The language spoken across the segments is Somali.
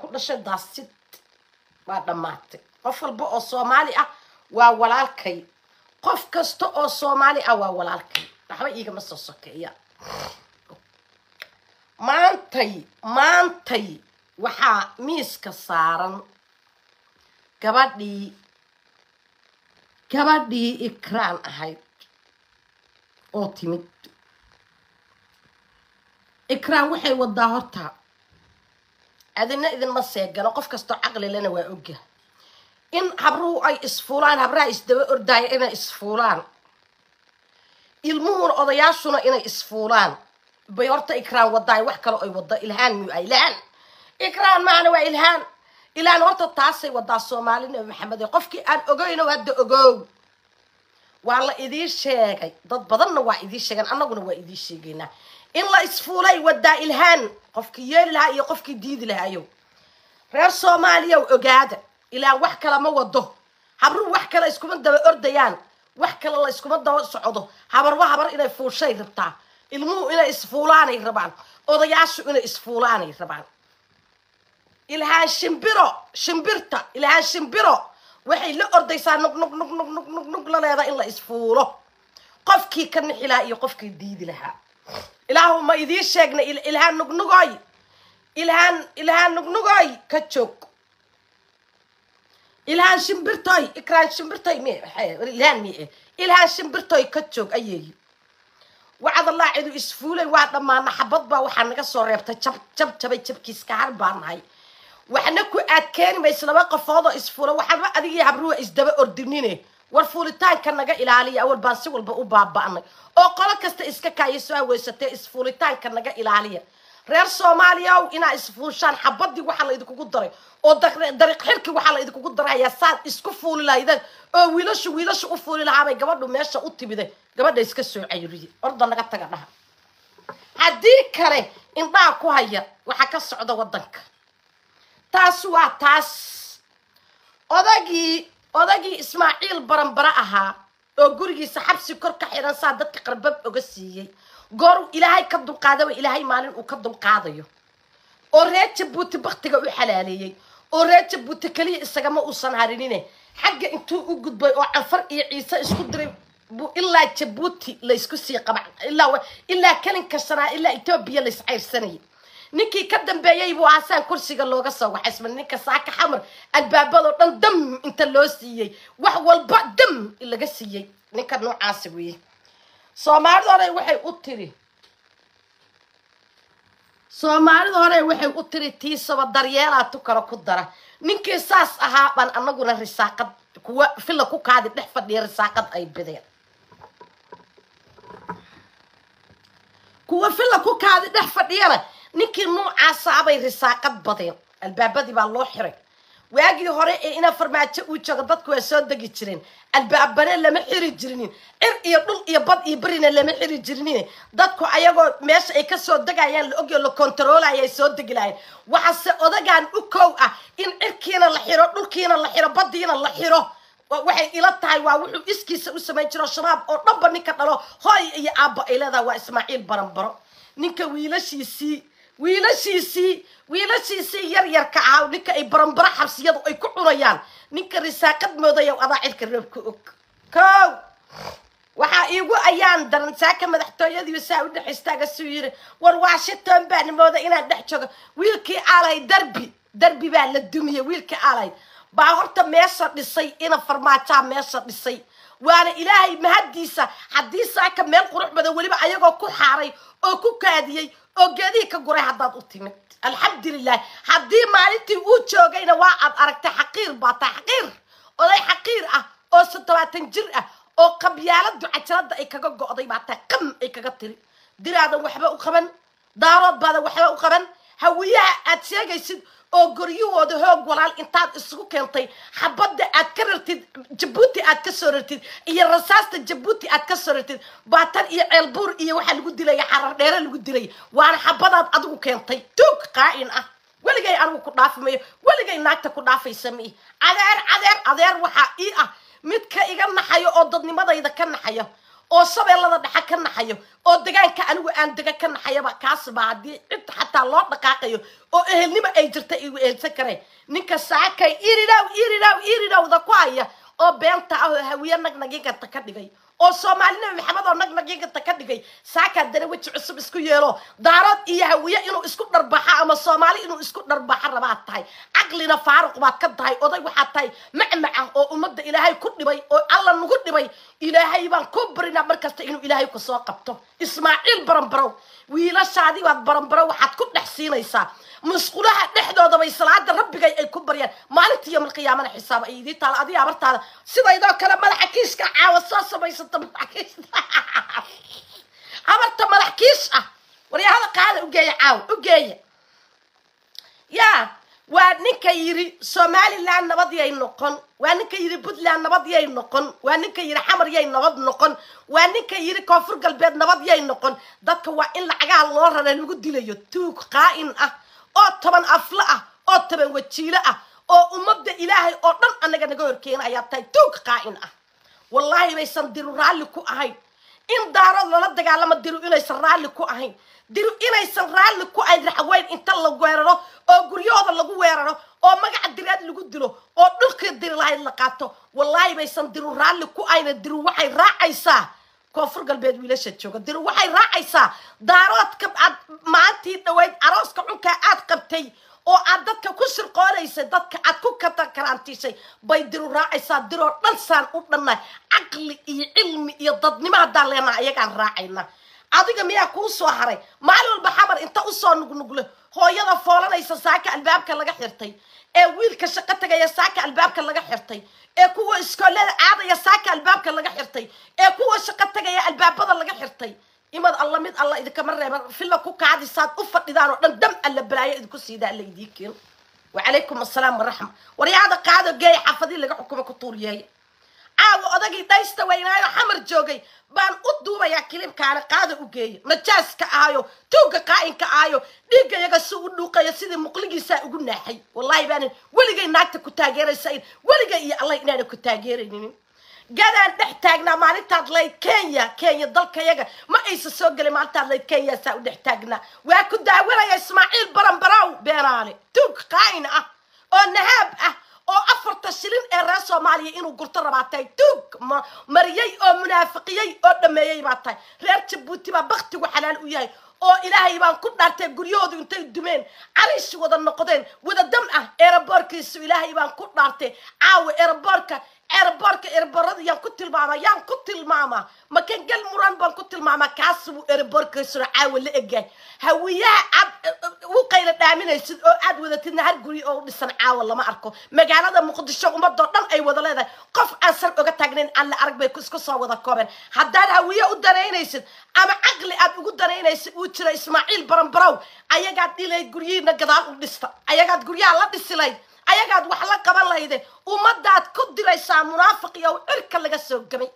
ku dhashay daasid. Waa dhammaatay. Qof walba oo soomaali ah waa walaalkay. Qof kasta oo soomaali ah waa walaalkay. Waxba iigama soo sokeeya. Maantay maantay waxaa miiska saaran gabadhii gabadhii ikraan ahayd oo timid. Ikraan waxay wadaa horta. Adina idinma seegano qof kastoo caqli lena waa oga in habruhu ay isfuulaan habraha isdaba ordaaya inay isfuulaan. Ilmuhuna odayaashuna inay isfuulaan. Bay horta ikraan wadaay wax kaloo ay wada ilhaan ah ilhaan? Ikraan maana waa ilhaan. Ilhaan horta taasay wadaa soomaali nabi maxamed. Ee qofkii aan ogeyno hadda ogow waa la idiin sheegay. Dad badanna waa idiin sheegan annaguna waa idiin sheegaynaa in la isfuulay wadaa ilhaan qofkii yeeli lahaa iyo qofkii diidi lahaayo. Reer soomaaliyaw ogaada ilaan wax kale ma wado habruhu wax kale iskuma daba ordayaan. Wax kale la iskuma daba socdo. Habarba habar inay fuushay rabtaa. Ilmuhu inay isfuulaanay rabaan. Odayaashu inay isfuulaanay rabaan. Ilhaan shimbiro shimbirta ilhaan shimbiro waxay la ordaysaa nug nug nug nug nug nug nug la leedaa in la isfuulo. Qofkii ka nixi lahaa iyo qofkii diidi lahaa. Ilaahu ma idiin sheegnay ilhaan nugnugoy ilhaan ilhaan nugnugoy ka joog ilhaan shimbirtoy ikraan shimbirtoy ilhaan mi ilhaan shimbirtoy ka joog ayeeyi wacdallah cidu isfuulay waa dhammaana xabad baa waxaa naga soo reebtay jab jab jabay jabkiiska har baa nahay waxna ku aad keeni maysa laba qofoodoo isfuula waxaaba adigii habruwa isdaba ordinine. War fuulitaanka naga ilaaliya awal baan si walba u baaba'nay. Oo qolo kasta iska kaaya soo haweysatee isfuulitaanka naga ilaaliya. Reer soomaaliyaw inaa isfuushaan xabadii waxaa la idinkugu daray. Oo dariiq xirkii waxaa la idinkugu darayaa saad isku fuuli lahaydeen. Oo wiilashu wiilashu u fuuli lahaabay gabadhu meesha u timide gabadha iska soo cayriye orda naga taga dhaha. Haddii kale indhaha ku haya waxaa ka socda waddanka taas waa taas. Odagii odagii ismaaciil baranbare ahaa oo gurigiisa xabsi kor ka xiran saa dadka qarbab oga siiyey. Goor ilaahay ka dulqaadaba ilaahay maalin uu ka dulqaadayo oo reer jabuuti baktiga u xalaaleeyey. Oo reer jabuuti keliya isagama uusan harinine. Xagga intuu u gudbay oo canfar iyo ciise isku diray buu ilaa jabuuti laysku sii qaba ilaa ilaa kalinka shanaa ilaa etoobiya lays cayrsanayay ninkii ka dambeeyey buu aasaan kursiga looga soo waxaysma. Ninka saaka xamar albaabadoo dhan dam inta loo siiyey. Wax walba dam laga siiyey. Ninka noocaasi weeye. Soomaalida hore waxay u tiri. Soomaalida hore waxay u tiri tiisaba daryeelaa tu kale ku dara. Ninkii saas ahaa baan anaguna risaaqad kuwa filla ku kaadi dhex fadhiya risaaqad ay bideen. Kuwa filla ku kaadi dhex fadhiyana ninkii nuucaasaabay risaaqad badeen albaabadii baa loo xiray. Waagii hore ee ina farmaajo uu joogo dadku waa soo degi jireen. Albaabane lama xiri jirinin. Cir iyo dhul iyo bad iyo berina lama xiri jirinin. Dadku ayagoo meesha ay ka soo degayaan la ogyo la kontaroolaya ay soo degi lahayn waxaase odagaan u kow ah in cirkiina la xiro dhulkiina la xiro badiina la xiro. Waxay ila tahay waa wuxuu iskiisa u samayn jiro shabaab oo dhanba ninka dhalo. Hooy iyo aabba ay leedahay waa ismaaciil baranbaro ninka wiilashiisii wiilashiisii wiilashiisii yar yarka ah ninka ay baranbaro xabsiyadu ay ku cunayaan ninka risaaqad moodayow adaa cirka roobka og. Kow waxaa iigu ayaan daran saaka madaxtooyadii saa u dhex istaaga suu yiri war washington baan mooda inaan dhex joogo wiilkii aalay darbi darbi baa la dumiyey wiilkii aalay. Baa horta meesha dhisay ina farmaajaa meesha dhisay waana ilaahay mahaddiisa haddii saaka meel qurux badan weliba ayagoo ku xaaray oo ku kaadiyey oo geedihii ka guray haddaad u timid. Alxamdulilah haddii maalintii uu joogayna waa aad aragtay xaqiir baa tahay xaqiir? Oday xaqiir ah oo toddobaatan jir ah oo qabyaaladu cajalada ay kaga go'day baa tahay qam ay kaga tiri. Diraadan waxba u qaban daarood baadan waxba u qaban hawiyaha aad sheegaysid oo goryahooda hoog walaal intaad isugu keentay. Xabadda aad ka rartid jabuuti aad ka soo rartid iyo rasaasta jabuuti aad ka soo rartid. Baatan iyo ceelbuur iyo waxaa lagu dilaya xarar dheere lagu dilay. Waana xabadaad adigu keentay. Tuug qaa'in ah. Weligay anigu ku dhaafi mayo weligay naagta ku dhaafaysa mi adeer adeer adeer waxaa ii ah. Mid ka iga naxayo oo dadnimadayda ka naxaya oo shabeellada dhexe ka naxayo oo degaanka anigu aan dega ka naxayaba kaasba haddii cid xataa loo dhaqaaqayo oo ehelnimo ay jirta igu eelsan kareen. Ninka saakay iridow iridow iridowda ku haya oo beenta ah oo hawiye nagnagiganta ka dhigay oo soomaali nabi maxamed oo nagnagiganta ka dhigay saaka haddana weji cusub isku yeelo. Daarood iyo hawiye inuu isku dharbaxa ama soomaali inuu isku dharbaxa rabaad tahay. Caqlina faaruq baad ka tahay oday waxaad tahay macmac ah oo ummadda ilaahay ku dhibay oo alla nagu dhibay. Ilaahay baan ku barinaa markasta inuu ilaahay ku soo qabto. Ismaaciil baranbarow wiilashaadii baad baranbarow waxaad ku dhex siinaysaa musqulaha dhexdooda bay salaada rabbigay ay ku baryaan maalinta iyo malqiyaamana xisaab ay idii taala adiga abartaada sidaydoo kale madaxa kiiska caawa soo samaysata madaxa kiis. Habarta madax kiis ah. Waryahada qaada ugeeya caawa ugeeya. Yaa waa ninka yidhi somaliland nabad yay noqon waa ninka yidhi puntland nabad yay noqon waa ninka yidhi xamar yay nabad noqon waa ninka yidhi koonfur galbeed nabad yay noqon. Dadka waa in lacagaha loo rara lagu dilayo tuug qaa'in ah oo toban afle ah oo toban wajiilo ah oo ummadda ilaahay oo dhan anaga naga horkeena ayaa tahay tuug qaa'in ah. Wallaahi baysan diru raalli ku ahayn. In daarood lala dagaalamo diru inaysan raalli ku ahayn. Diru inaysan raalli ku ahayn raxweyn inta la weeraro oo guryahooda lagu weeraro oo magaca direed lagu dilo oo dhulkii diri lahayd la qaato. Wallaahi baysan diru raalli ku ahayna diru waxay raacaysaa koonfur galbeed wiilasha jooga diru waxay raacaysaa daaroodka aad maalintii dhaweyd arooska cunkaa aad qabtay oo aad dadka ku sirqoonaysay dadka aad ku katakaraantiisay bay diru raacaysaa diroo dhan saan u dhannahay caqli iyo cilmi iyo dadnimo haddaan leenaha ayagaan raacayna. Adiga miyaa kuu soo haray? Maalin walba xamar inta u soo nugnugle hooyada foolanaysa saaka albaabka laga xirtay. Ee wiilka shaqo tagaya saaka albaabka laga xirtay. Ee kuwa iskoolada aadaya saaka albaabka laga xirtay. Ee kuwa shaqo tagaya albaabada laga xirtay. Imad alla mid alla idinkama reeban. Filla ku kaadisaad u fadhidaan oo dhan dam alla balaayo idinku siidaa alla idii keen wacalaykum assalaam waraxma waryaada qaado geeya xaafadii laga xukumo ku tuuriyeeya caawa odagii dhaysta weynaayo xamar joogay baan u duubayaa kilibkaana qaada u geeya najaaska ahayo tuugga qaa'inka ahayo dhiigga yaga si u dhuuqayo sidii muqligiisaa ugu naaxay. Wallahi baanan weligay naagta ku taageeraysayn weligay iyo allah inaanan ku taageeraynin. Gadaan dhex taagnaa maalintaad layd kenya kenya dalkayaga ma aysa soo gelin maalintaad layd kenya saa u dhex taagnaa. Waa ku daawanaya ismaaciil baranbaraw beenaale tuug qaa'in ah oo nahaab ah oo afarta shilin ee reer soomaaliya inuu gurto rabaa tahay tuug mariyey oo munaafiqiyey oo dhameeyey baa tahay. Reer jabuuti baa baktigu xalaal u yahay oo ilaahay baan ku dhaartay guryahoodu intay dumeen. Cariish wada noqdeen wada dam ah eeraboorkiisu ilaahay baan ku dhaartay. Caawa eeraboorka eeraboorka eeraboorada yaan ku tilmaamaa yaan ku tilmaamaa makan gal muran baan ku tilmaamaa kaas buu eeraboorkiisuna caawa la egyahay hawiyaha aad u qayla dhaaminaysid oo aad wadatidna har guri oo dhisan caawa lama arko. Magaalada muqdisho ummadoo dhan ay wada leedahay. Qof aan sar oga taagnayn alla arag bay isku soo wada koobeen. Haddaad hawiye u danaynaysid ama caqli aad ugu danaynaysid uu jira ismaaciil baranbarow ayagaad dhilay guryihiina gadaal u dhista. Ayagaad guryaha la dhisi lahayd ayagaad wax la qaban lahayde ummadaad ku diraysaa munaafiq iyo cirka laga soo gamay.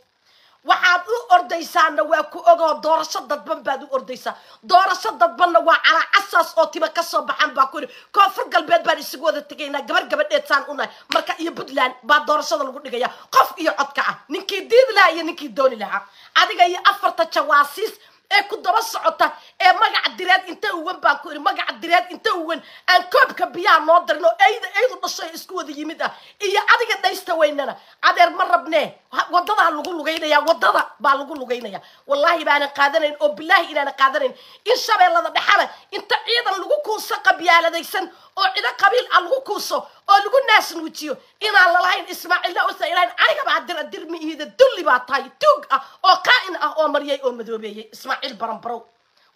Waxaad u ordaysaana waa ku ogoo doorasho dadban baad u ordaysaa. Doorasho dadbanna waa calaa casaas oo tima ka soo baxan baa ku yidhi koonfur galbeed baan isugu wada tegaynaa gabar gabadheed saan u nahay marka iyo puntland baa doorashada lagu dhigaya qof iyo codka ah ninkii diidi lahaa iyo ninkii dooni lahaa. Adiga iyo afarta jawaasiis ee ku daba socota ee magaca direed inta uwan baan ku idhi magaca direed inta uwan aan koobka biyaha noo darin oo eyda eydu dhasho isku wada yimid ah iyo adiga dhaysta weynana adeer ma rabnee wadadaa lagu lugaynaya waddada baa lagu lugaynaya. Wallaahi baanan qaadanayn oo bilaahi inaanan qaadanayn. In shabeellada dhexana inta ciidan lagu kuuso qabyaaladaysan oo cido qabiil ah lagu kuuso oo lagu naasnuujiyo. Inaan lalahayn ismaaciilna usa ilahayn anigaba hadir adir miiida dulli baa tahay tuug ah oo qaa'in ah oo mariyay oo madoobeeyey ismaaciil baranbarow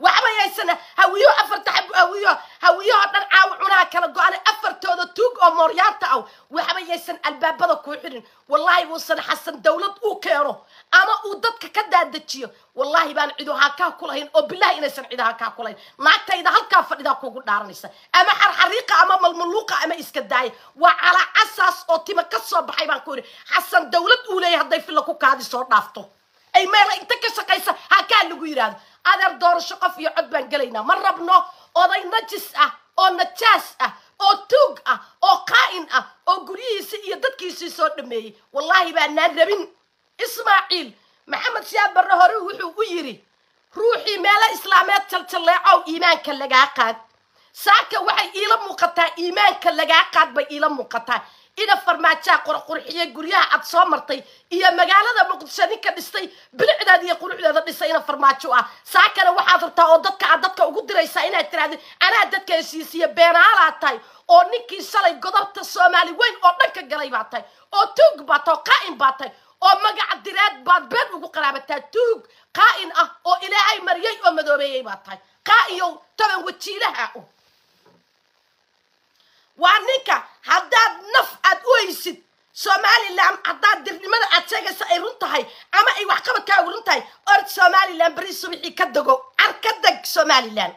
waxba yaysana hawiyo afarta xab hawiyo hawiyahoo dhan caawa cunaha kala go-ana afartooda tuug oo mooryaanta ah waxba yaysan albaabada kuu xirin wallaahi buusan xasan dawlad uu keeno ama uu dadka ka daadajiyo. Wallaahi baan cidu hakaa ku lahayn oo bilahi inaysan cidu hakaa ku lahayn. Naagtayda halkaa fadhidaa kugu dhaaranaysa. Ama xarxariiqa ama malmaluuqa ama iska daaya waa calaa casaas oo tima ka soo baxay baan ku yidhi. Xasan dawlad uu leeyahay hadday filla ku kaadi soo dhaafto. Ay meela inta ka shaqaysa hakaa lagu yidhaahdo adeer doorasho qof iyo cod baan gelaynaa. Ma rabno oday najis ah oo najaas ah oo tuug ah oo qaa'in ah oo guryihiisi iyo dadkiisii soo dhameeyey. Wallaahi baanaan rabin. Ismaaciil maxamed siyaad barre hore wuxuu u yidhi ruuxii meelo islaameed jaljalleecow iimaanka lagaa qaad. Saaka waxay iila muuqataa iimaanka lagaa qaad bay iila muuqataa ina farmaajaa qurqurxiye guryaha aad soo martay iyo magaalada muqdisho ninka dhistay bilicdeeda iyo quruxdeeda dhisay ina farmaajo ah. Saakana waxaad rabtaa oo dadka aad dadka ugu diraysaa inaad tiraahdo anaa dadka heshiisiya beenaalaad tahay oo ninkii shalay godobta soomaali weyn oo dhanka galay baa tahay oo tuug baa tahay oo qaa'in baa tahay oo magaca direed baad been ugu qaraabataa tuug qaa'in ah oo ilaahay mariyey oo madoobeeyey baa tahay. Qaa'iyow toban wajiilaha u waa ninka haddaad naf aad u haysid somalilan haddaad dirnimada aad sheegaysa ay run tahay ama ay waxqabadkaagu run tahay ord somalilan beri subixii ka dego ar ka deg somalilan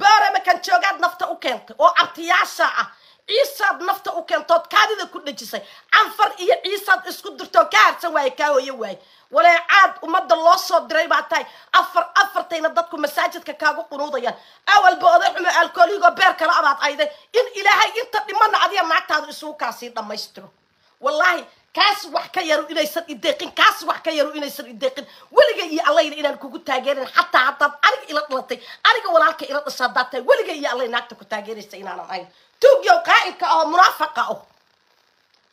boorama kan joogaad nafta u keentay oo abtiyaasha ah ciisaad nafta u keentood kaadida ku dhejisay canfar iyo ciisaad isku dirtoo ka harsan waaye kaa hooyo waaye waleecaad ummadda loo soo diray baa tahay. Afar afartayna dadku masaajidka kaagu qunuudayaan. Awalba oday xumo alkooligo beer kala abaad ayday. In ilaahay inta dhimana adiga naagtaadu isugu kaasii dhammaystiro. Wallaahi kaas wax ka yaru inaysan ideeqin kaas wax ka yaru inaysan ideeqin weliga iyo allayna inaan kugu taageerin xataa haddaad aniga ila dhalatay aniga walaalka ila dhasha haddaad weliga iyo allay naagta ku taageeraysa inaanan ahayn tuugyow qaa'inka ahoo munaafaqa ah.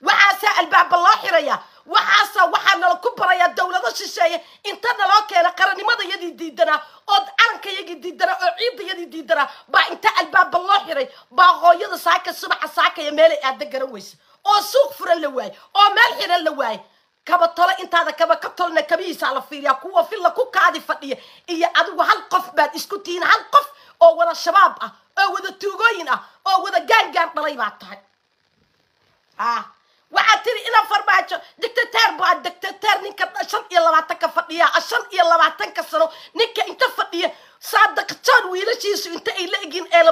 Waxaasaa albaaba loo xirayaa. Waxaasa waxaa nala ku barayaa dawlado shisheeye. Inta naloo keena qarannimada-yadii diidanaa oo calankayagii diidanaa oo ciidayadii diidanaa. Baa inta albaaba loo xiray baa hooyada saaka subaxa saakaya meelay aada garan weysa oo suuq furan la waaye oo meel xiran la waaye kaba tolo intaada kaba ka tolna kabihiisaa la fiiriyaa kuwa filla ku kaadi fadhiya. Iyo adigu hal qof baad isku tihiin hal qof oo wada shabaab ah oo wada tuugooyin ah oo wada gaangaan dhalay baa tahay. Ah waxaad tiri ina farmaajo dictateer baa dictateer ninka shan iyo labaatanka fadhiya shan iyo labaatanka sano ninka inta fadhiya saadaqjoon wiilashiisu inta ay la egin ee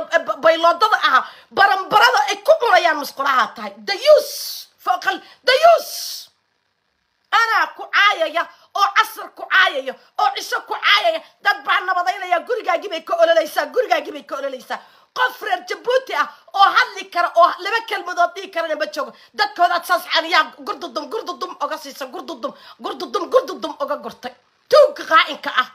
bayloodada ahaa baranbarada ay ku cunayaan musqulahaa tahay. Dayuus fooqal dayuus anaa ku caayaya oo casar ku caayaya oo cisho ku caayaya dad baa nabadaynaya gurigaagii bay ka ololaysaa gurigaagii bay ka ololaysaa qof reer jabuuti ah oo hadli kara oo laba kelmadood dhihi karana ma joogo. Dadkoodaad saas caniyaa gurdudum gurdudum oga siisa gurdudum gurdudum gurdudum oga gurtay. Tuugga qaa'inka ah.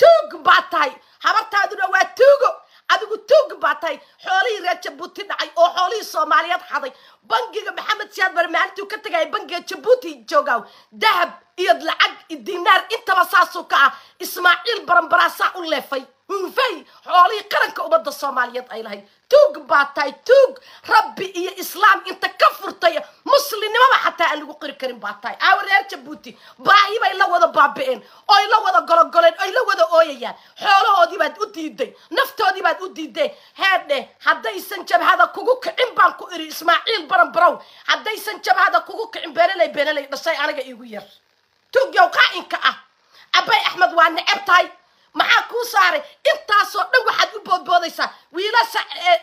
Tuug baa tahay. Habartaaduna waa tuugo. Adigu tuug baa tahay. Xoolihii reer jabuuti dhacay oo xoolihii soomaaliyeed xaday. Bangiga maxamed siyaad bare maalintuu ka tegaya bangiga jabuuti joogaaw. Dahab iyo lacag iyo dinaar intaba saasuu ka ah. Ismaaciil baranbaraasaa u leefay hunfay xoolihii qaranka ummadda soomaaliyeed ay lahayd. Tuug baa tahay tuug! Rabbi iyo islaam inta ka furtay muslimnimaba xataa aan lagu qiri karin baa tahay. Aawa reer jabuuti baahi bay la wada baabi'een oy la wada gologoleen oy la wada ooyayaan. Xoolahoodii baad u diiday naftoodii baad u diiday. Heedhe haddaysan jabhada kugu kicin baan ku iri ismaaciil baranbarow haddaysan jabhada kugu kicin beenaley beenaley dhashay aniga iigu yar. Tuugyow qaa'inka ah. Abay axmed waa neceb tahay maxaa kuu saaray? Intaasoo dhan waxaad u boodboodaysaa. Wiilasha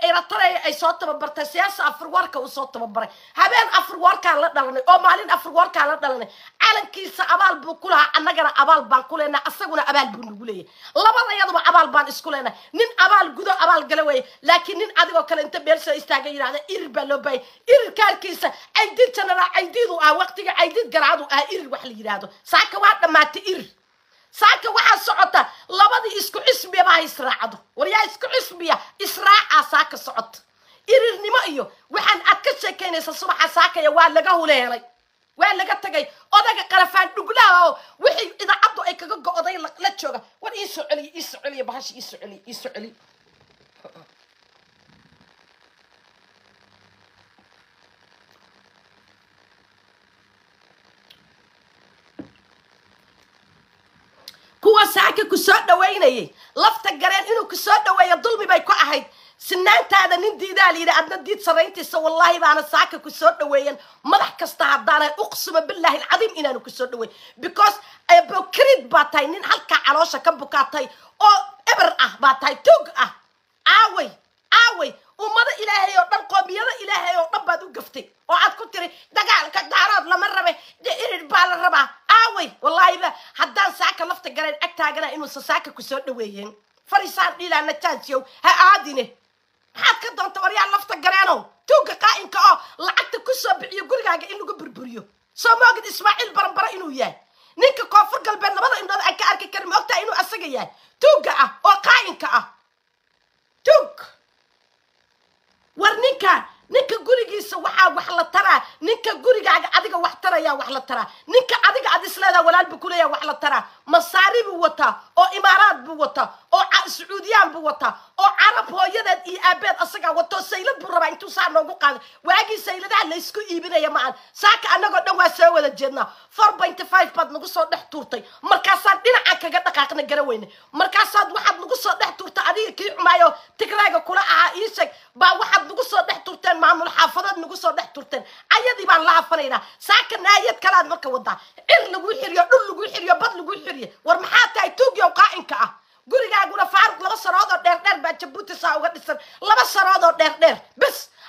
eratarea ay soo tababartay siyaasa afurwarka uu soo tababaray. Habeen afurwarkaan la dhalanay oo maalin afurwarkaan la dhalanay. Calankiisa abaal buu ku lahaa annagana abaal baan ku leenahay asaguna abaal buu nagu leeyahay. Labadayaduba abaal baan isku leenahay. Nin abaal gudo abaal gala weeye. Laakiin nin adigoo kale inta meel soo istaaga yidhahda irir baa loo baayay. Irir kaarkiisa caydiid janaraal caydiidu ah waqtiga caydiid garaadu ah irir wax la yidhaahdo. Saaka waa dhammaatay irir saaka waxaa socota labadii isku cisbiyaba ha israacdo. Waryaa isku cisbiya israacaa saaka socota irirnimo iyo waxaan aad ka sheekaynaysa subaxa saakaya waa laga huleelay. Waa laga tagay. Odaga qarafaan dhuglaha oo wixii idaacaddu ay kaga go'day la jooga. War iisoo celiya iisoo celiya bahasha iisoo celiya iisoo celiya saaka ku soo dhawaynayay lafta gareen inuu ku soo dhaweeyo dulmi bay ku ahayd. Sinaantaada nin diidaa layidhi adna diid sarayntiisa wallaahi baana saaka ku soo dhaweeyan madax kasta haddaanay uqsuma bilaahi alcadiim inaanu ku soo dhaweyn. Because bokrid baa tahay nin halkaa caloosha ka bukaatay oo eber ah baa tahay tuug ah. Aaway aaway ummado ilaahay oo dhan qoomiyado ilaahay oo dhan baad u gaftay oo aad ku tiri dagaalka daarood lama rabe irir baa la rabaa. Aaway wallaahiba haddaan saaka lafta gareen ag taagana inuusan saaka ku soo dhaweeyeen farisaan dhiilaa najaansiyow ha aadine. Maxaad ka doonta waryaa lafta gareenow tuugga qaa'inka oo lacagta ku soo bixiyo gurigaaga in lagu burburiyo. Soo ma ogid ismaaciil baranbare inuu yahay? Ninka koonfur galbeed labada indhood aan ka arki karin ma ogtahay inuu asaga yahay? Tuugga ah oo qaa'inka ah. Tuug war ninka ninka gurigiisa wax la taraa. Ninka gurigaaga adiga wax tarayaa wax la taraa. Ninka adiga ad isleedaa walaal buu kuleeyaa wax la taraa. Masaari buu wataa oo imaaraad buu wataa oo sacuudiyaan buu wataa oo carab hooyadeed iyo aabeed asagaa wato. Saylad buu rabaa intuu saa noogu qaado. Waagii sayladaha laysku iibinaya ma aan saaka annagoo dhan waa soo wada jeednaa. Four point five baad nagu soo dhex tuurtay. Markaasaad dhinaca kaga dhaqaaqna garaweyne markaasaad waxaad nagu soo dhex tuurtay adiga kii xumaayo tigraaga kula ahaa ii baa waxaad nagu soo dhex turteen maamul xaafadood nagu soo dhex turteen ayadii baan la hafanaynaa saaka naayad kalaad marka wadaa cir lagu xiriyo dhul lagu xiriyo bad lagu xiriyo. War maxaa tahay tuugyow qaa'inka ah? Gurigaaguna faaruq laba sarood oo dheer dheer baa jabuuti saa uga dhisan. Laba sarood oo dheer dheer.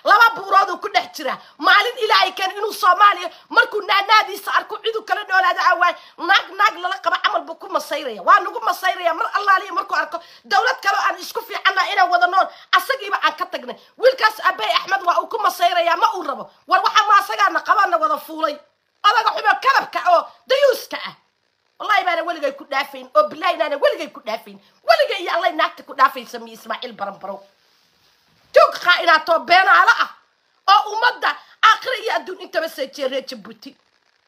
Laba buurooduu ku dhex jira. Maalin ilaahay keen inuu soomaaliya markuu naanaadiisa arko ciduu kala noolaada awaay naag naag lala qaba camal buu ku masayraya. Waa nagu masayraya mar allaaliya markuu arko dowlad kaleo aan isku fiicanna inaan wada nool asagiiba aan ka tagnay wiilkaas abey axmed waa uu ku masayraya ma uu rabo. War waxaa ma asagaana qabaana wada fuulay. Odaga xumo kalabka oo dayuuska ah. Wallahi baana weligay ku dhaafayn oo bilahi inaana weligay ku dhaafayn. Weligay iyo allay naagta ku dhaafaysa mi ismaaciil baranbarow tuug qaa'inaatoo beenaalo ah oo ummadda aakhira iyo adduun intaba seejiya reer jabuuti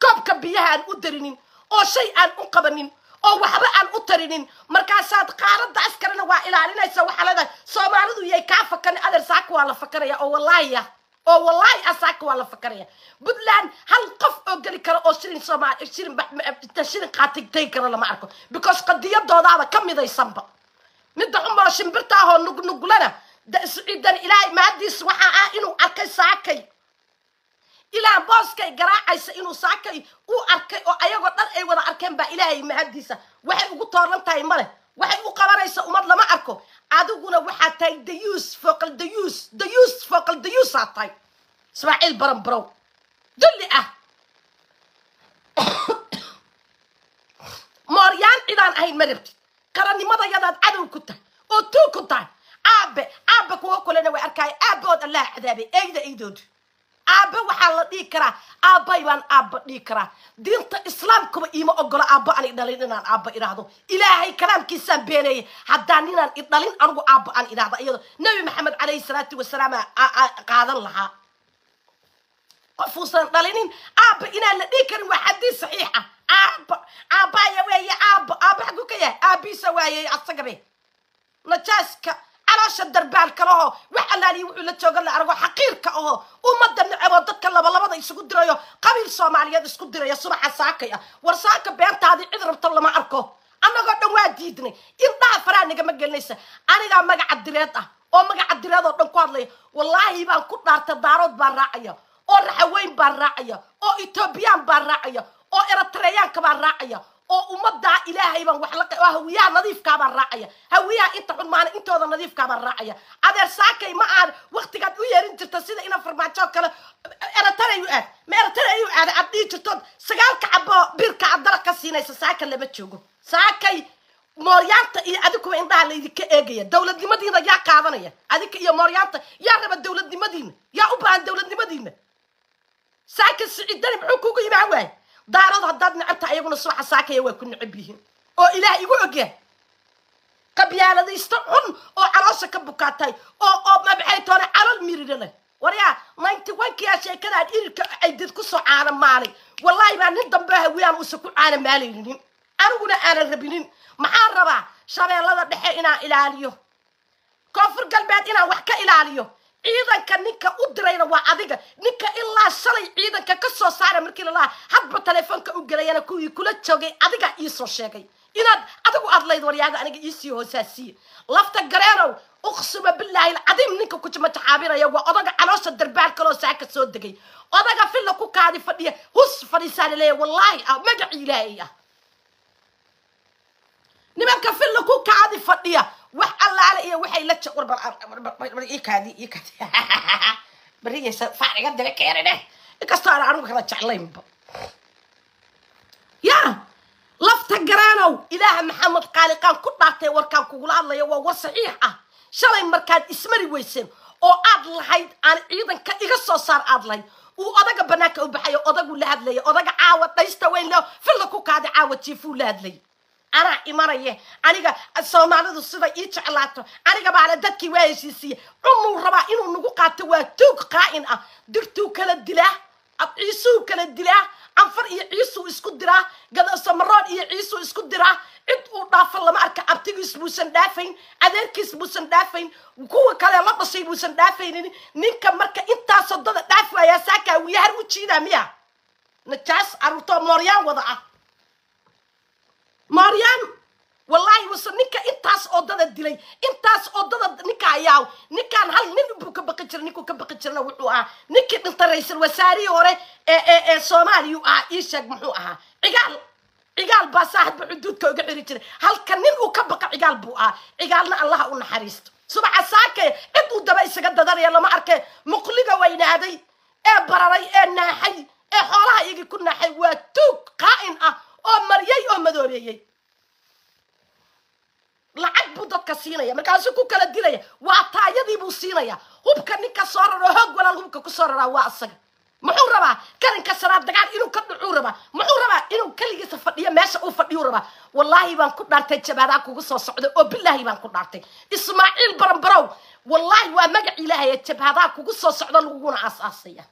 koobka biyaha aan u darinin oo shay aan u qabanin oo waxba aan u tarinin. Markaasaad qaaradda askarina waa ilaalinaysa waxaa leedahay soomaalidu yay kaa fakani adeer saaka waa la fakanaya oo wallaahi ah oo wallaahi ah saaka waa la fakanaya puntland hal qof oo geli kara oo ba- ma- inta shirin qaatay tegi karo lama arko. Because qadiyadoodaaba ka midaysanba. Midda xumoo shimbirta ahoo nugnugulana da- siciidan ilaahay maadiis waxaa ah inuu arkay saakay. Ilaa booskay garaacaysa inuu saakay u arkay oo ayagoo dhan ay wada arkeen baa ilaahay mahadiisa waxay ugu tooran tahay male waxay u arko adiguna waxaa tahay dayuus fooqal dayuus dayuus fooqal dayuusaa tahay. Ismaaciil baranbarow dulli ah. Mooryaan cidaan ahayn ma rabtid. Qarannimadayadaad cadow ku tahay oo tuug ku tahay. Aabe aabe kuwa kulena way arkaayo aabahood allah cadaabay eyda eydoodu aabe waxaa la dhihi karaa aabbay baan aabba dhihi karaa. Diinta islaamkuba iima ogolo aabba aan idhalin inaan aabba idhaahdo. Ilaahay kalaamkiisaan beeneeyey haddaan inaan idhalin anigu aabba aan idhaahdo iyadoo nebi maxamed calayhi salaatu wasalaam aa- aa qaadan lahaa. Qofuusan dhalinin aabba inaan la dhihi karin waa xadiis saxiix ah. Aabba aabbaya weeye aabba aabba xaguu ka yahay aabbiisa waayey asagabe najaaska caloosha darbaalka lahoo wax allaaliya wuxuu la joogan la argo xaqiirka ahoo ummadda neceboo dadka labalabada isugu dirayo qabiil soomaaliyeed isku diraya subaxa saakay ah war saaka beentaadii cid rabta lama arko. Annagoo dhan waa diidnay indhaha faraa nagama gelinaysa. Anigaa magaca direed ah oo magaca direed oo dhan ku hadlaya. Wallaahi baan ku dhaartay daarood baan raacaya oo raxaweyn baan raacaya oo etoobiyaan baan raacaya oo eritreyaanka baan raacaya oo ummaddaa ilaahay baan wax la oo hawiyaha nadiifkaa baan raacaya. Hawiyaha inta xun maana intooda nadiifkaa baan raacaya. Adeer saakay ma aan waktigaad u yeerin jirta sida ina farmaajo kale eritreyu aad ma eritreyu aad aad dhihi jirtood sagaalka cabo birka aad dalaq ka siinaysa saaka lama joogo. Saakay mooryaanta iyo adikuba indhaha laydinka eegaya dowladnimadiina yaa qaadanaya. Adinka iyo mooryaanta yaa raba dowladnimadiina yaa u baahan dowladnimadiina saaka siciidani muxuu kugu imaan waay daarad haddaad necabta ayaguna subaxa saakaya waa ku necab yihiin. Oo ilaah igu ogyahay qabyaaladaysto xun oo caloosha ka bukaatay oo oo maxay toona calool mirida leh waryaa ninety one-kiyaa sheekadaan irirka aydid ku soo caana maalay wallaahi baa nin dambe hawiyaan uusa ku caana maalaynin aniguna aanan rabinin. Maxaan rabaa shabeellada dhexe inaan ilaaliyo? Koonfur galbeed inaan wax ka ilaaliyo ciidanka ninka u dirayna waa adiga. Ninka ilaa shalay ciidanka ka soo saara markii lalaha hadba telefoonka u gelayana kuwii kula joogay adigaa iisoo sheegay. Inaad adigu aad layd waryaaga aniga iisii hoosaasiye. Lafta gareenow uqsuma bilaahi alcadiim ninka kujima jaxaabinaya waa odaga caloosha darbaal kaloo saaka soo degay. Odaga filla ku kaadi fadhiya hus fadhiisaa laleeya wallaahi ah magaci ilaahay ah. Nimanka filla ku kaadi fadhiya wax allaale iyo waxay la barigaysa faariga daba keenine inkastoo aan anigu kala jeclaynba ya lafta garaanow ilaaha maxamed qaaliqaan ku dhaartay warkaan kugula hadlayo waa war saxiix ah shalay markaad ismari weyseen oo aad lahayd aan ciidanka iga soo saar aad lahayd uu odaga banaanka u baxayo odaguu la hadlaya odaga caawa dhaysta weyn leo filla ku kaada caawa jiifuu la hadlay anaa imanaye aniga soomaalidu sida ii jeclaato. Aniga baale dadkii waa heshiisiiye cunuu rabaa inuu nagu qaato waa tuug qaa'in ah. Dirtuu kala dilaa ciisuu kala dilaa anfar iyo ciisuu isku diraa gadasamaroon iyo ciisuu isku diraa. Cid uu dhaafo lama arka abtigiis buusan dhaafayn adeerkiis buusan dhaafayn kuwa kale la dhashay buusan dhaafaynin ninka marka intaasoo dada dhaaf waayaa saakaa wiyahar u jiidaa miya najaas caruurtoo mooryaan wada ah mooryaan wallaahi wase ninka intaas oodada dilay intaas oodada ninka ayaaw ninkaan hal nin buu ka baqi jira ninkuu ka baqi jirana wuxuu ahaa ninkii dhintay ra'iisul wasaarihii hore ee ee ee soomaaliyuu ahaa ii sheeg muxuu ahaa. Cigaal cigaal baa saaxibba xuduudka uga xiri jiray. Halka nin uu ka baqa cigaal buu ahaa. Cigaalna allaha u naxariisto. Subaxa saakee cid uu daba isaga dadanaya lama arkay muqliga weynaaday ee bararay ee naaxay ee xoolaha iyagii ku naaxay waa tuug qaa'in ah oo mariyey oo madoobeeyey. Lacag buu dadka siinaya markaasuu ku kala dilaya. Waa taayadii buu siinaya. Hubka ninka soo raro hoog walaal hubka ku soo raraa waa asaga. Muxuu rabaa? Karinka sanaad dagaal inuu ka dhucuu rabaa. Muxuu rabaa inuu keligiisa fadhiyo meesha uu fadhiyuu rabaa? Wallaahi baan ku dhaartay jabaadaa kugu soo socda oo bilaahi baan ku dhaartay. Ismaaciil baranbarow wallaahi waa magac ilaahay jabhadaa kugu soo socda laguguna aas-aasaya.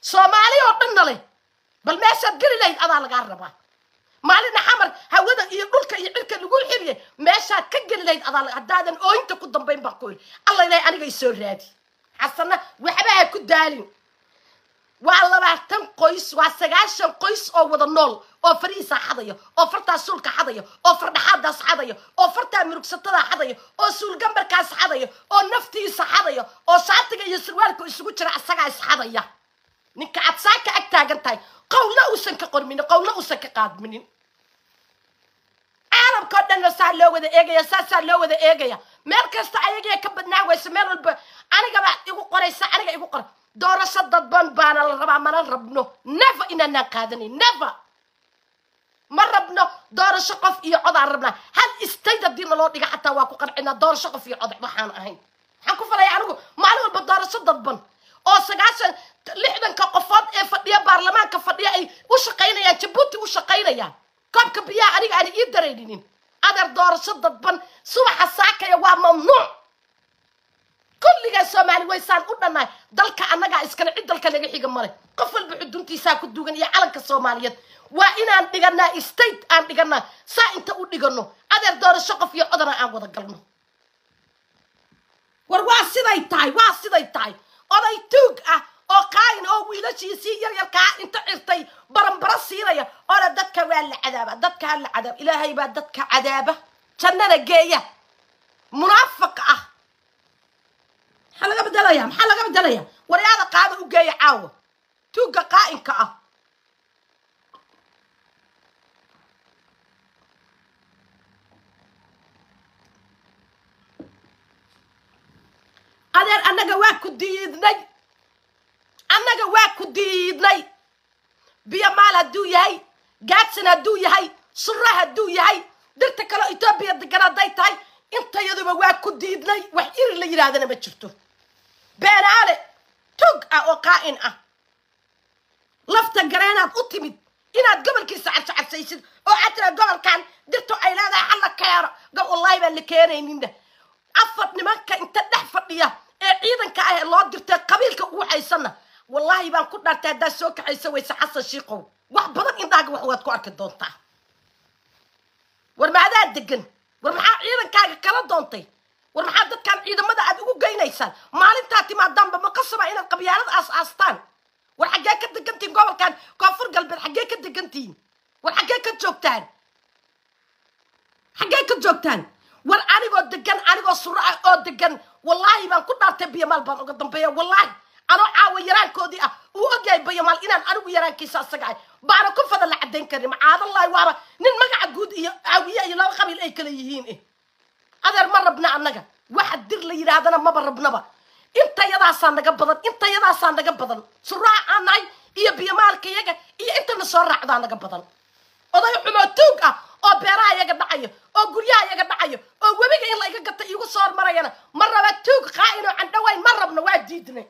Soomaali oo dhanna leh bal meeshaad geli lahayd adaa lagaa rabaa. Maalina xamar hawada iyo dhulka iyo cirka lagu xiriye meeshaad ka geli lahayd adaa haddaadan ooyinta ku dambayn baan ku iri alla ilahay aniga isoo raadi. Xasana waxba ha ku daalin. Waa labaatan qoys waa sagaashan qoys oo wada nool oo farihiisa xadaya oo fartaa suulka xadaya oo fardhaxaadaas xadaya oo fartaa murugsatada xadaya oo suulgambarkaas xadaya oo naftiisa xadaya oo shaatiga iyo surwaalka isugu jira asagaa isxadaya ninka aad saaka ag taagan tahay qowlna uusan ka qorminin qowlna uusan ka qaadminin. Caalamkao dhanna saa loo wada eegaya saasaa loo wada eegaya. Meel kasta ayagiya ka badnaa waysa meel walba anigabaa igu qoraysa aniga igu qora. Doorasho dadban baana la rabaa mana rabno. Never inaanaan qaadanin never. Ma rabno doorasho qof iyo codaan rabnaa. Hal state haddii naloo dhiga xataa waa ku qancinaa doorasho qof iyo cod waxaan ahayn. Maxaan ku falaya anigu maalin walba doorasho dadban oo sagaashan lixdanka qofood ee fadhiya baarlamaanka fadhiya ay u shaqaynayaan jabuuti u shaqaynayaan. Koobka biyaha aniga aan ii darayninin. Adeer doorasho dadban subaxa saakaya waa mamnuuc. Kulligaa soomaali waysaan u dhannahay dalka annagaa iskale cid dalka laga xiga male. Qof walba xuduntiisaa ku dugan iyo calanka soomaaliyeed. Waa inaan dhiganaa state aan dhiganaa saa inta u dhigano adeer doorasho qof iyo codana aan wada galno. War waa siday tahay waa siday tahay oday tuug ah oo qaayin oo wiilashiisii yaryarkaa inta cirtay baranbaro siinaya. Oona dadka waa la cadaaba dadka la cadaaba. Ilaahay baa dadka cadaaba. Jannada geeya. Munaafiq ah. Maxaa laga bedelaya maxaa laga bedelaya waryaada qaada u geeya caawa. Tuugga qaa'inka ah adeer annaga waa ku diidnay. Annaga waa ku diidnay. Biyo maal hadduu yahay gaadsan hadduu yahay sura hadduu yahay dirta kaleo etoobiya degan hadday tahay intayaduba waa ku diidnay. Wax iri la yidhaahdana ma jirto. Beenaale tug ah oo qaa'in ah. Lafta gareenaad u timid inaad gobolkiisa carsacarsaysid oo aad tira gobolkan dirtu ay leedahay halla keeno. Wallaahi baan la keenayninna afar nimanka inta dhex fadhiya ee ciidanka ah ee loo dirtay qabiilka ugu haysanna wallaahi baan ku dhaartay haddaad soo kaxaysa wayse xasan shiikow wax badan indhaaga wax waad ku arki doontaa. War maadaa degan war maxaa ciidankaaga kala doontay? War maxaa dadkan ciidamada aad ugu geynaysaan maalintaa timaadaanba ma qasaba inaad qabyaalad aas aastaan? War xaggee ka degantihin gobolkan? Koonfur galbeed xaggee ka degantihin war xaggee ka joogtaan? Xaggee ka joogtaan? War anigoo degan anigoo suro ah oo degan wallaahi baan ku dhaartay biyamaal baan uga dambeeya wallaahi anoo caawa yaraankoodii ah uu ogyahay bayamaal inaan anigu yaraankiisa asaga ahay baana ku fadal la caddayn karin macaadallahi waaba nin magaca guud iyo aawiye iyo laba qabiil ay kala yihiin eh. Adeer ma rabna annaga waxa dir la yidhaahdana maba rabnaba. Intayadaasaa naga badan intayadaasaa naga badan. Suraaca aan nahay iyo biyamaalka yaga iyo intana soo raacdaa naga badan. Oday xumoo tuug ah oo beeraha yaga dhacayo oo guryaha yaga dhacayo oo webiga in la iga gata iigu soo hormarayana ma raba tuug qaa'in oo candhawayn ma rabno waa diidnay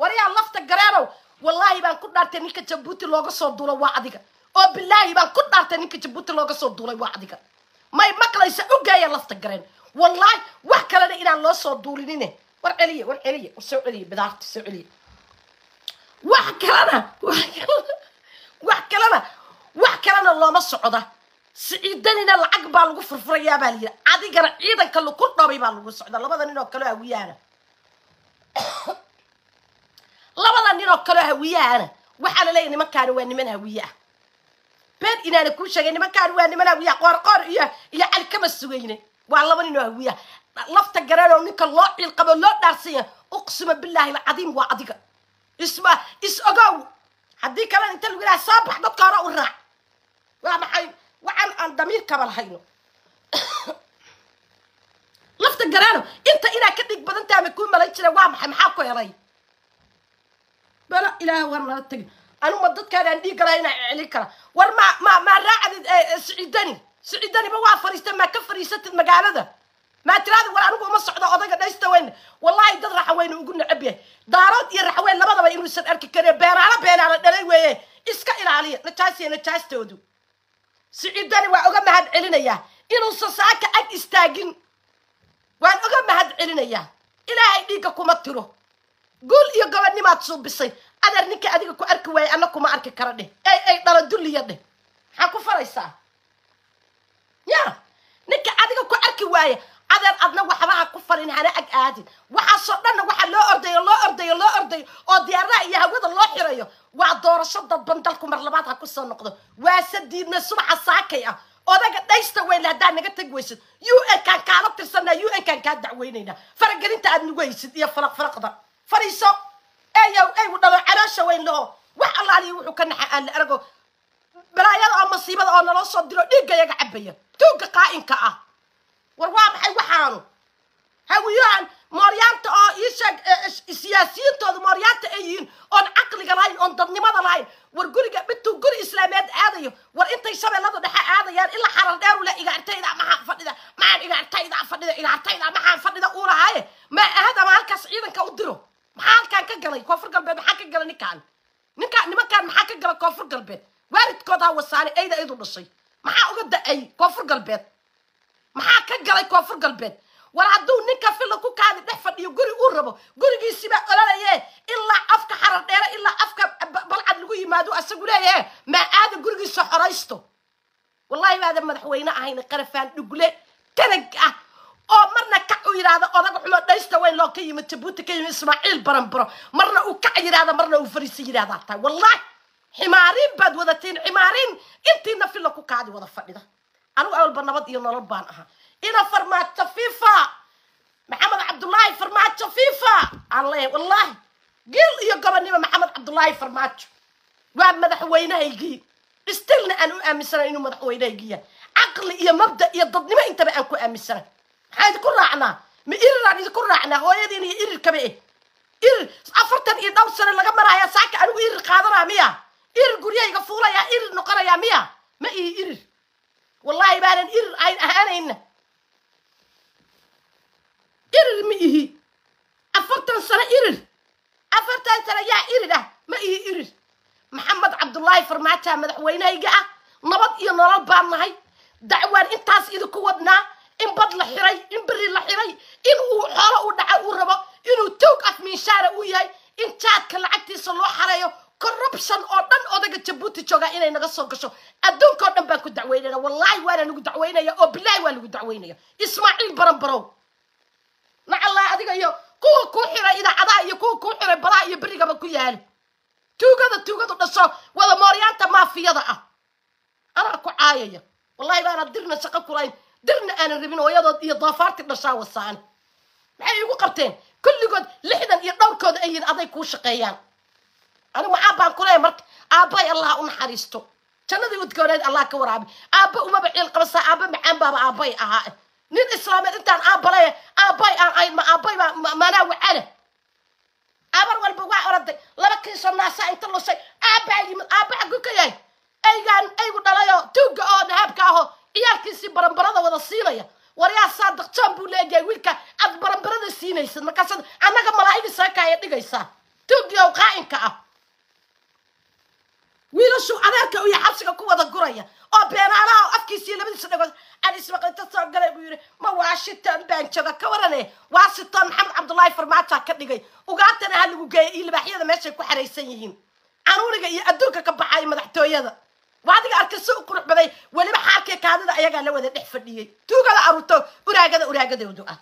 waryaa lafta gareenow wallaahi baan ku dhaartay ninka jabuuti looga soo duulay waa adiga. Oo bilaahi baan ku dhaartay ninka jabuuti looga soo duulay waa adiga. May maqlaysa ugeeya lafta gareen. Wallaahi wax kalena inaan loo soo duulinine. War celiye war celiye war soo celiye bidaarta soo celiye. Wax kalena wax kalena wax kalena wax kalena looma socda siciidanina lacag baa lagu furfurayaa baa layidhi adigana ciidanka laku dhabay baa lagu socda labada nin oo kaleo hawiyaana labada nin oo kaleo hawiyaana waxaa la leeyahy nimankaani waa niman hawiye ah. Been inaana kuu sheegay nimankaani waa niman hawiya qoor qoor iyo iyo cali kama sugayne waa laba nin oo hawiya lafta gareen oo ninka loo ciilqabo loo dhaarsanya uqsima billaahi alcadiim waa adiga. Isma is ogow. Haddii kalena inta lagu yidhaha soo bax dadka hore u raac. Waa maxay waxaan aan damiirkaba lahayno. Lafta gareeno inta inaa ka dhig badan taama kuu malan jira waa maxay? Maxaa ku helay? Bala ilaaha war nala tegin anuma dadkaan aan dhiig gala inaa celin kara. War ma ma maa raacdid siciidani siciidaniba waa fariista maa ka fariisatid magaalada. Maa tiraada war anigu uma socdo odayga dhaysta weyn. Wallahi dad raxweyne ugu necab yahay. Daarood iyo raxweyn labadaba inuusan arki karin beenaalo beenaalo dhalay weeye. Iska ilaaliya. Najaasiya najaastoodu siciidani waa oga mahad celinayaa. Inuusan saaka ag istaagin. Waan oga mahad celinayaa. Ilaahay dhiigga kuma tiro. Guul iyo gobonnimaad suubisay adeer ninka adiga ku arki waayay anna kuma arki kara dheh. Ey ey dhala dulliya dheh. Maxaa ku faraysaa? Ya ninka adiga ku arki waaye adeer adna waxba ha ku farin hana ag aadin. Waxaasoo dhanna waxaa loo ordayo loo ordayo loo ordayo oo diyaaraha iyo hawada loo xirayo waa doorasho dadban dalku mar labaad ha ku soo noqdo. Waase diidna subaxa saakay ah. Odaga dhaysta weynle haddaad naga teg weysid u n kaan kaala tirsanaa u n kaan kaa dacweynaynaa. Faragelinta aad nagu iyo faraq faraqda. Fadhiiso. Eyow eygu dhalo caloosha weyn laho wax allaaliyo wuxuu ka naxa aan la arago balaayada oo masiibada oo naloo soo diro dhiigga yaga cabaya tuugga qaa'inka ah. War waa maxay waxaanu hawiyahan mooryaanta oo iisheeg siyaasiyintooda mooryaanta ay yihiin oon caqliga lahayn oon dadnimada lahayn war guriga midtuu guri islaameed aadayo war intay shabeellada dhexe aadayaan ilaa xaral dheeru le igaartayda maxaan fadhida maxaan igaartayda fadhida igaartayda maxaan fadhida uu lahaaye ma ahad ama halkaas ciidanka u diro. Maxaa halkaan ka galay koonfur galbeed maxaa ka galay ninkaan? Ninkaan nimankaan maxaa ka galay koonfur galbeed? Waalidkoodaa wasaane ayda idu dhashay. Maxaa uga da'ay koonfur galbeed? Maxaa ka galay koonfur galbeed war hadduu ninka filla ku kaadi dhex fadhiyo guri uu rabo gurigiisibaa ololaye ilaa afka xarar dheere ilaa afka balcad lagu yimaado asagu leeyahe maa aada gurigiisa xoraysto? Wallahi baadan madaxweyne ahayna qarafaan dhugle tanag ah. Oo marna kac uu yidhaahdo odaga xumo dhaysta weyn loo ka yimid jabuuti ka yimid ismaaciil baranbaro marna uu kac yidhaahdo marna uu fariisa yidhahdaa tahay. Wallahi ximaariin baad wadatiin ximaariin intiina filla ku kaadi wada fadhida. Anigu awalba nabad iyo nolol baan ahaa ina farmaajo fifa maxamed cabdullaahi farmaajo fifa aan leeyahay wallahi gil iyo gobonnimo maxamed cabdullaahi farmaajo waa madaxweynahaygii stilna aan u aaminsanay inuu madaxweynahaygii yahay caqli iyo mabda iyo dadnimo intaba aan ku aaminsanay maxaa idinku raacnaa ma iriraan idinku raacnaa hooyadiin iyo irirkaba eh irir afartan iyo dhowr sano laga maraayaa saaka anigu irir qaadanaa miya irir guryahayga fuulayaa irir noqonayaa miya ma ihi irir wallahi baanan irir ayn ahaanayna irir ma ihi. Afartan sano irir. Afartan sano yaa irir ah ma ihi irir. Maxamed cabdullaahi farmaajoa madaxweynehayga ah nabad iyo nolol baan nahay. Dacwaan intaas idinku wadnaa in bad la xiray in beri la xiray in uu xoolo u dhaca uu rabo inuu toog afmiishaara uu yahay in jaadka lacagtiisa loo xareeyo corruption oo dhan odaga jabuuti joogaa inay naga soo gasho. Adduunka oo dhan baan ku dacweynayna wallaahi waana lagu dacweynaya oo bilaahi waa lagu dacweynaya ismaaciil baranbarow nacallaa adiga iyo kuwa kuu xiray idaacadaha iyo kuwa kuu xiray badaha iyo berigaba ku yaali tuugada tuugadu dhasho wada mooryaanta maafiyada ah. Anaa ku caayaya. Wallahi baana dirna shaqo kulayn dirna aanan rabin hooyadood iyo doofaarti dhashaa wasaane maxay igu qabteen? Kulligood lixdan iyo dhowrkooda ay aday kuu shaqeeyaan. Anigu maxaa baan ku leeyahay marka aabbay allah u naxariisto. Jannadii udkooneed allah ka waraabi. Aabba umaba ciil qabasaa aabba macaan baaba aabbay ahaa nin islaameed intaan aan ahayn ma aabbay baa manaa wacane abar walba waa oraday laba kiiso naasa inta lusay. Aabbaa yimid aabba xagu ka yahay. Aygaan aygu dhalayoo tuugga oo nahaabka ahoo ciyaalkiisii baranbarada wada siinaya. Waryaa saadiq joon buu leeyahay wiilka aad baranbarada siinaysid markaasaad annaga malaa'igi saakaaya dhigaysaa. Tuuggii ow qaa'inka ah wiilashuu adeerka iyo xabsiga ku wada guraya oo beenaalaha afkiisa iyo labadiisa dhegood cadismaqinta soo galay buu yidhi ma washington baanjada ka warane? Washington maxamed cabdullaahi farmaaja ka dhigay? Ugaatana ha lagu geeyay iyo libaaxyada meeshay ku xaraysan yihiin. Canuuriga iyo adduunka ka baxaaya madaxtooyada. Waa adiga arkay si u qurux baday weliba xaalkii kaadida ayagaa la wada dhex fadhiyey tuugada aruurto uraagada uraagadoodu ah